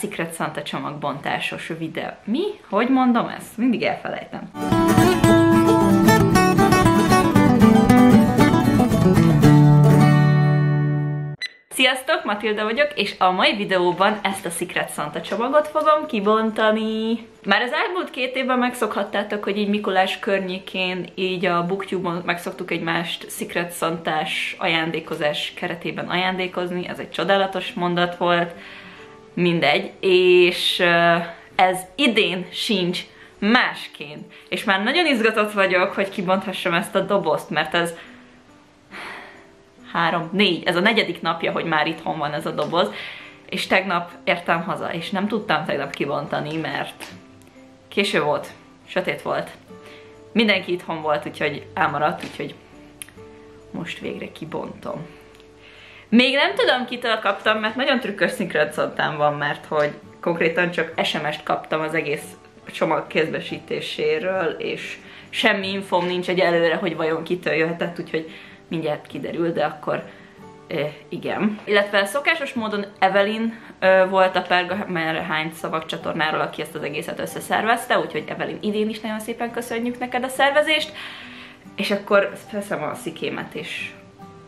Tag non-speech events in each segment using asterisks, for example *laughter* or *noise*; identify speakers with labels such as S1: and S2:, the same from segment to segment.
S1: Secret Santa csomagbontásos videó. Mi? Hogy mondom ezt? Mindig elfelejtem. Sziasztok, Matilda vagyok, és a mai videóban ezt a Secret Santa csomagot fogom kibontani. Már az elmúlt két évben megszokhattátok, hogy így Mikulás környékén, így a Booktube-on megszoktuk egymást Secret Santás ajándékozás keretében ajándékozni, ez egy csodálatos mondat volt, mindegy, és ez idén sincs másként. És már nagyon izgatott vagyok, hogy kibonthassam ezt a dobozt, mert ez három, négy, ez a negyedik napja, hogy már itthon van ez a doboz, és tegnap értem haza, és nem tudtam tegnap kibontani, mert késő volt, sötét volt. Mindenki itthon volt, úgyhogy elmaradt, úgyhogy most végre kibontom. Még nem tudom, kitől kaptam, mert nagyon trükkös szinkronszantám van, mert hogy konkrétan csak SMS-t kaptam az egész csomag kézbesítéséről, és semmi infom nincs egy előre, hogy vajon kitől jöhetett, úgyhogy mindjárt kiderül, de akkor e, igen. Illetve szokásos módon Evelyn e, volt a Pergamer szavak csatornáról, aki ezt az egészet összeszervezte, úgyhogy Evelyn idén is nagyon szépen köszönjük neked a szervezést. És akkor veszem a szikémet, és,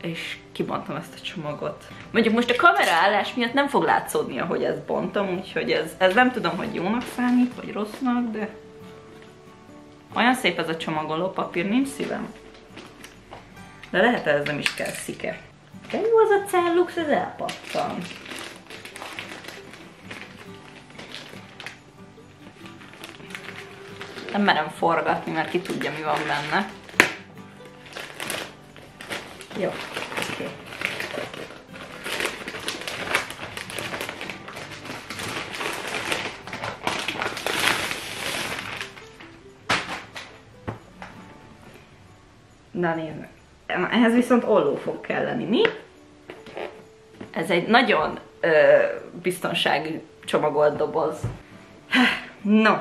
S1: és kibontom ezt a csomagot. Mondjuk most a kameraállás miatt nem fog látszódni, ahogy ezt bontom, úgyhogy ez, ez nem tudom, hogy jónak számít, vagy rossznak, de olyan szép ez a csomagoló papír, nincs szívem. De lehet ez nem is kell szike. De jó az a cellux, ez elpattan. Nem merem forgatni, mert ki tudja, mi van benne. Jó. Okay. Na nézzük. Ehhez viszont olló fog kelleni, mi? Ez egy nagyon ö, biztonsági csomagolt doboz. No.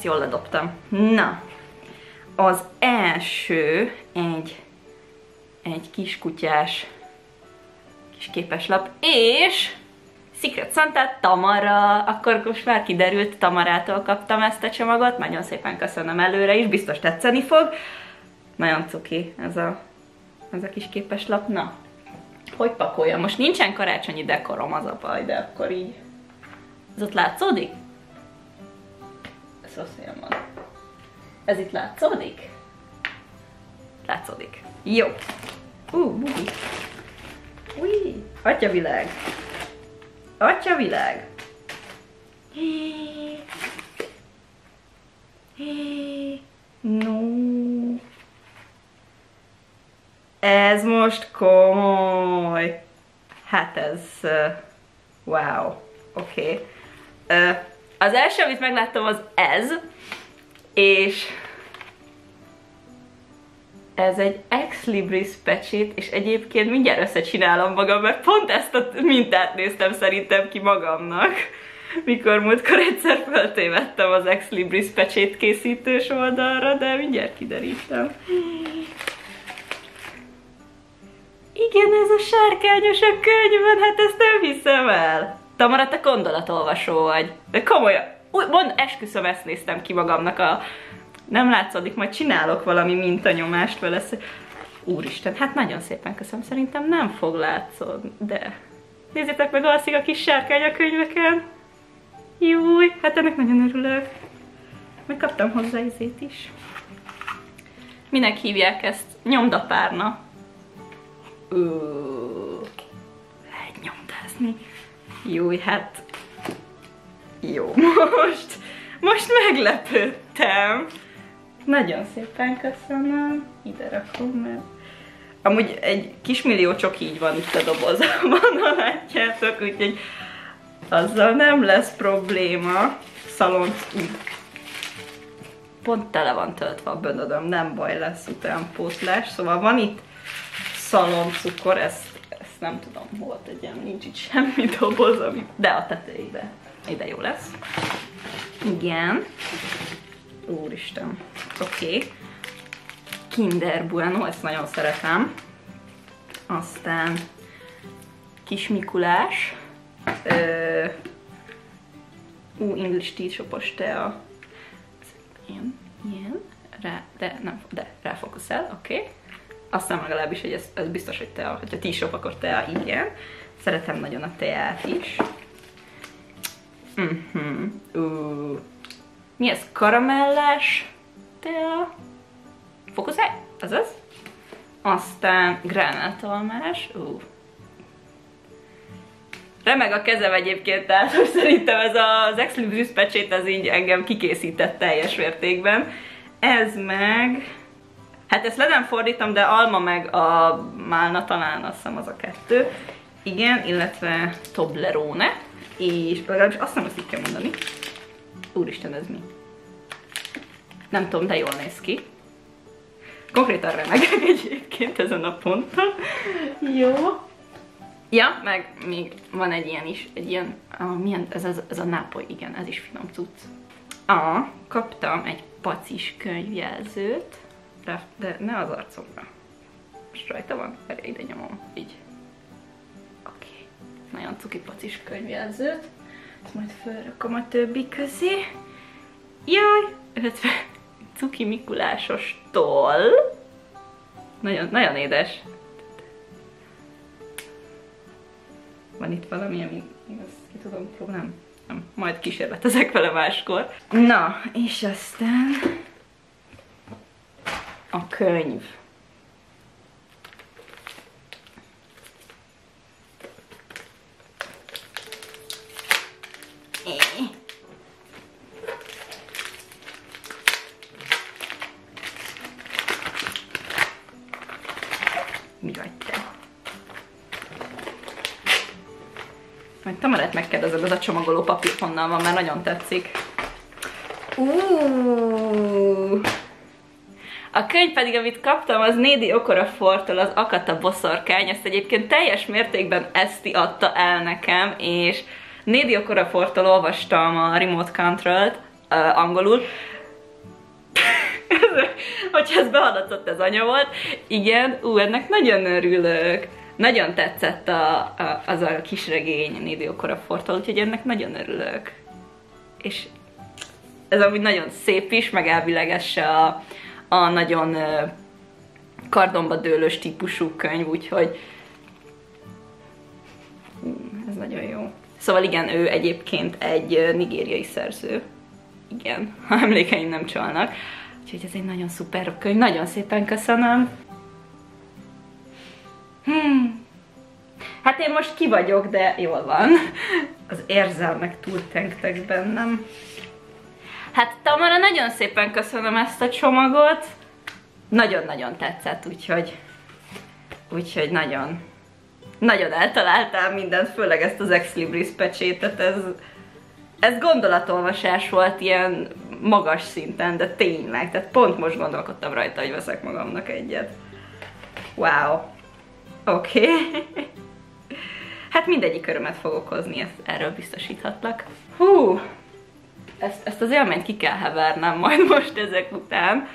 S1: Ezt jól ledobtam. Na. Az első egy egy kiskutyás kis képeslap, és Secret Santa Tamara, akkor most már kiderült, Tamarától kaptam ezt a csomagot, nagyon szépen köszönöm előre is, biztos tetszeni fog. Nagyon cuki ez a, ez a kis képeslap. Na, hogy pakoljam? Most nincsen karácsonyi dekorom, az a baj, de akkor így... Ez ott látszódik? Van. Ez itt látszódik? Látszódik. Jó. Ú, uh, bugi. Ui, atya világ. Atya világ. Hé. Hé. No. Ez most komoly. Hát ez... Uh, wow. Oké. Okay. Uh, az első, amit megláttam, az ez. És... Ez egy Ex Libris pecsét, és egyébként mindjárt összecsinálom magam, mert pont ezt a mintát néztem szerintem ki magamnak mikor múltkor egyszer föltévettem az Ex Libris pecsét készítős oldalra, de mindjárt kiderítem. Igen, ez a sárkányos a könyvben, hát ezt nem hiszem el. Tamara, te gondolatolvasó vagy. De komolyan, mond, esküszöm, ezt néztem ki magamnak a... Nem látszódik, majd csinálok valami mintanyomást vele. Úristen, hát nagyon szépen köszönöm, szerintem nem fog látszódni, de... Nézzétek meg, alszik a kis sárkány a könyveken. Júj, hát ennek nagyon örülök. Megkaptam hozzá izét is. Minek hívják ezt? Nyomdapárna lehet nyomtázni. Jó, hát jó, *laughs* most, most meglepődtem. Nagyon szépen köszönöm. Ide rakom, mert amúgy egy kismillió csak így van itt a dobozban, *laughs* ha látjátok, úgyhogy azzal nem lesz probléma. Szalont pont tele van töltve a bönödöm, nem baj lesz utánpótlás. Szóval van itt szaloncukor, ezt nem tudom hol tegyem, nincs itt semmi doboz, ami, de a tetejébe. Ide jó lesz. Igen. Úristen. Oké. Okay. Kinder Bueno, ezt nagyon szeretem. Aztán Kis Mikulás. Ö, ú, English tea shopos tea. Ilyen, ilyen. Rá, de nem, de ráfókuszál, oké. Okay. Aztán legalábbis, hogy ez, ez biztos, hogy tea, hogyha tea shop, akkor tea, igen. Szeretem nagyon a teát is. Mhm. Uh. Mi ez? Karamelles tea? Fókuszálj? Az az? Aztán gránátalmás. Uh. Remeg a kezem egyébként, tehát hogy szerintem ez az Ex Libris pecsét az így engem kikészített teljes mértékben. Ez meg... Hát ezt le fordítom, de alma meg a málna talán azt hiszem az a kettő. Igen, illetve Toblerone. És legalábbis azt nem azt így kell mondani. Úristen, ez mi? Nem tudom, de jól néz ki. Konkrétan remegek *laughs* egyébként ezen a ponton. Jó. Ja, meg még van egy ilyen is, egy ilyen, a, milyen, ez, ez, ez a nápoly, igen, ez is finom cucc. A, kaptam egy pacis könyvjelzőt, de, de ne az arcomra. Most rajta van? Erre ide nyomom, így. Oké. Okay. Nagyon cuki pacis könyvjelzőt. Ezt majd felrakom a többi közé. Jaj, illetve cuki Mikulásos toll. Nagyon, nagyon édes. Van itt valami, ami igaz, ki tudom próbálni? Nem, majd kísérletezek vele máskor. Na, és aztán a könyv. Tamarát megkérdezed, ez a csomagoló papír honnan van, mert nagyon tetszik. Uh. A könyv pedig, amit kaptam, az Nédi Okorafortól az Akata boszorkány. Ezt egyébként teljes mértékben Eszti adta el nekem, és Nédi Okorafortól olvastam a Remote Control-t uh, angolul. *laughs* Hogyha ez behadatott, ez anya volt. Igen, ú, ennek nagyon örülök nagyon tetszett a, a, az a kis regény Nédi Okorafortól, úgyhogy ennek nagyon örülök. És ez amúgy nagyon szép is, meg elvilegesse a, a nagyon kardomba dőlős típusú könyv, úgyhogy ez nagyon jó. Szóval igen, ő egyébként egy nigériai szerző. Igen, *laughs* ha emlékeim nem csalnak. Úgyhogy ez egy nagyon szuper könyv, nagyon szépen köszönöm. Hmm. Hát én most ki vagyok, de jól van. Az érzelmek túltengtek bennem. Hát Tamara, nagyon szépen köszönöm ezt a csomagot. Nagyon-nagyon tetszett, úgyhogy úgyhogy nagyon nagyon eltaláltál mindent, főleg ezt az Ex Libris pecsétet, ez, ez gondolatolvasás volt ilyen magas szinten, de tényleg, tehát pont most gondolkodtam rajta, hogy veszek magamnak egyet. Wow. Oké. Okay. *laughs* hát mindegyik örömet fog okozni, ezt, erről biztosíthatlak. Hú, ezt, ezt az élményt ki kell hevernem majd most ezek után.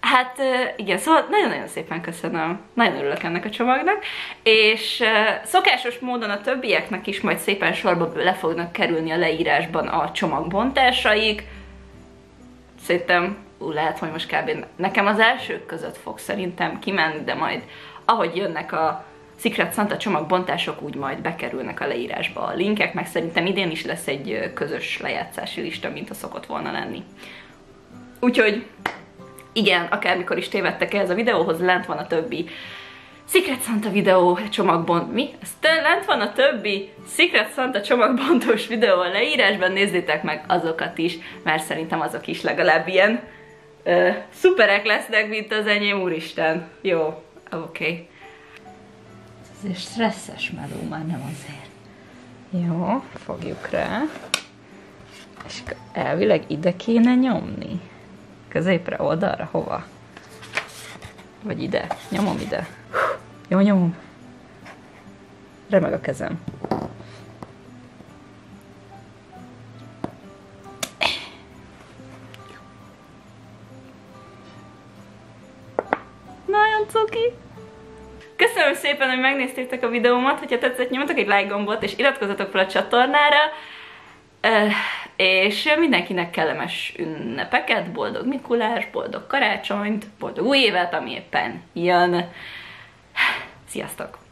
S1: Hát igen, szóval nagyon-nagyon szépen köszönöm. Nagyon örülök ennek a csomagnak. És szokásos módon a többieknek is majd szépen sorba le fognak kerülni a leírásban a csomagbontásaik. Szerintem, ú, lehet, hogy most kb. nekem az elsők között fog szerintem kimenni, de majd ahogy jönnek a Secret Santa csomagbontások úgy majd bekerülnek a leírásba a linkek, meg szerintem idén is lesz egy közös lejátszási lista, mint a szokott volna lenni. Úgyhogy igen, akármikor is tévedtek ehhez a videóhoz, lent van a többi Secret Santa videó csomagbont... Mi? Ez lent van a többi Secret Santa csomagbontós videó a leírásban, nézzétek meg azokat is, mert szerintem azok is legalább ilyen ö, szuperek lesznek, mint az enyém, úristen. Jó, oké. Okay.
S2: Ez egy stresszes meló, már nem azért.
S1: Jó, fogjuk rá. És elvileg ide kéne nyomni. Középre, oldalra, hova? Vagy ide. Nyomom ide. Jó, nyomom. Remeg a kezem. Szépen, hogy megnéztétek a videómat, hogyha tetszett, nyomjatok egy like gombot, és iratkozzatok fel a csatornára, és mindenkinek kellemes ünnepeket, boldog Mikulás, boldog karácsonyt, boldog új évet, ami éppen jön. Sziasztok!